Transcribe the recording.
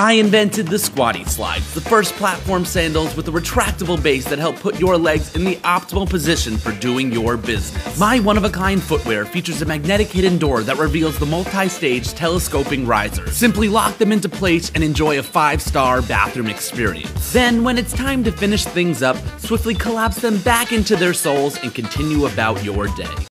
I invented the Squatty Slides, the first platform sandals with a retractable base that help put your legs in the optimal position for doing your business. My one of a kind footwear features a magnetic hidden door that reveals the multi stage telescoping risers. Simply lock them into place and enjoy a five star bathroom experience. Then, when it's time to finish things up, swiftly collapse them back into their soles and continue about your day.